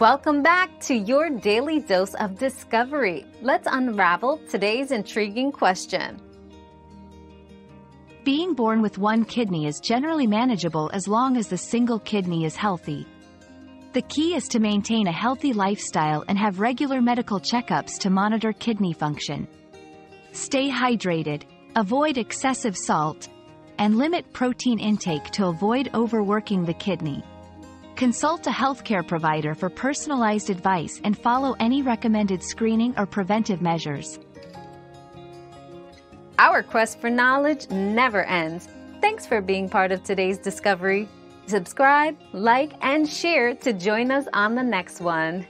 Welcome back to your daily dose of discovery. Let's unravel today's intriguing question. Being born with one kidney is generally manageable as long as the single kidney is healthy. The key is to maintain a healthy lifestyle and have regular medical checkups to monitor kidney function. Stay hydrated, avoid excessive salt, and limit protein intake to avoid overworking the kidney. Consult a healthcare provider for personalized advice and follow any recommended screening or preventive measures. Our quest for knowledge never ends. Thanks for being part of today's discovery. Subscribe, like, and share to join us on the next one.